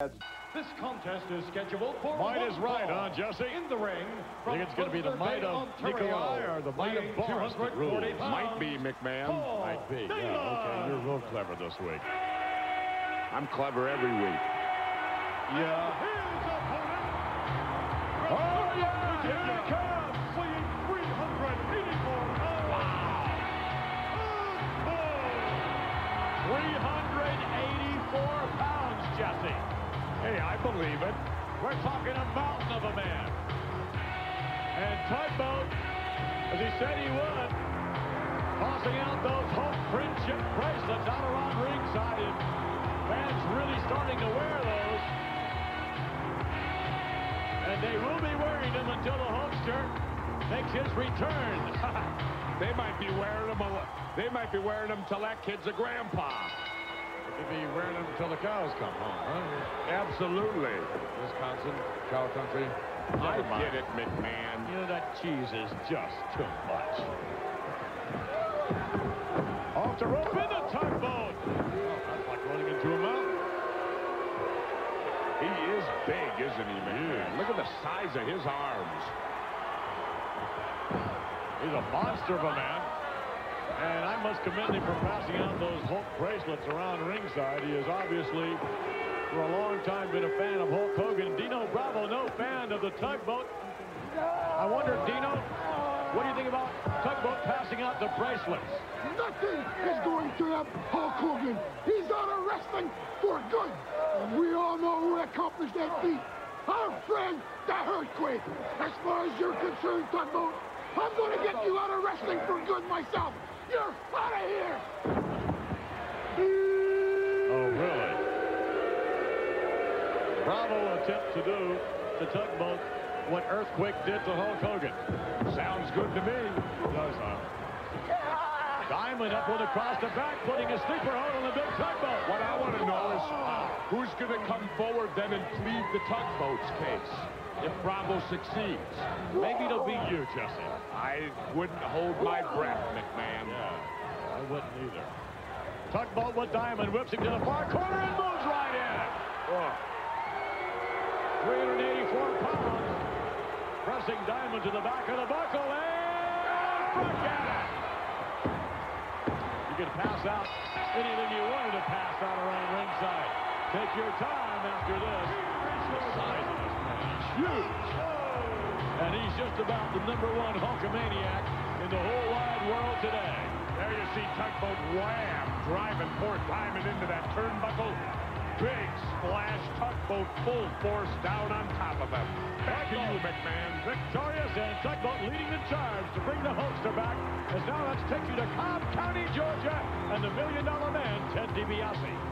This contest is scheduled for Might is right, fall. huh, Jesse? In the ring, I think it's going to be the might of Nikolai or the might of Boris that rules. Might be, McMahon. Paul Might be. Yeah, okay, you're real clever this week. I'm clever every week. Yeah. Believe it. We're talking a mountain of a man. And Tugboat, as he said he would, tossing out those Hope Friendship bracelets out around ringside. And fans really starting to wear those. And they will be wearing them until the Hulkster makes his return. They might be wearing them. They might be wearing them till that kid's a grandpa. Could be wearing them until the cows come home, huh? Absolutely. Wisconsin, cow country. I Never get it, McMahon. You know, that cheese is just too much. Off the rope in the tugboat. That's like running into a mountain. He is big, isn't he, McMahon? Look at the size of his arms. He's a monster of a man. And I must commend him for passing out those Hulk bracelets around ringside. He has obviously, for a long time, been a fan of Hulk Hogan. Dino Bravo, no fan of the tugboat. I wonder, Dino, what do you think about tugboat passing out the bracelets? Nothing is going to help Hulk Hogan. He's out of wrestling for good. And we all know who accomplished that feat. Our friend, the Earthquake. As far as you're concerned, Tugboat, I'm going to get you out of wrestling for good myself. You're out of here. Oh, really? Bravo attempt to do to tugboat what Earthquake did to Hulk Hogan. Sounds good to me. Does, huh? Diamond up with across the back, putting a sleeper hold on the big tugboat. What I want to know is uh, who's going to come forward then and plead the tugboat's case if Bravo succeeds. Maybe it'll be you, Jesse. I wouldn't hold my breath, McMahon. Yeah, I wouldn't either. Tugboat with Diamond whips him to the far corner and moves right in. Oh, 384 pounds. Pressing Diamond to the back of the buckle and forget it. Can pass out anything you wanted to pass out around ringside. Take your time after this. The size of this man is huge. And he's just about the number one Hulkamaniac in the whole wide world today. there you see Tugboat wham, driving poor Diamond into that turnbuckle. Big splash, Tugboat full force down on top of him. Back to you, McMahon. Victorious and Tugboat leading the charge to bring the Hulkster back. As now let's take you to Cobb County, Georgia, and the Million Dollar Man, Ted DiBiase.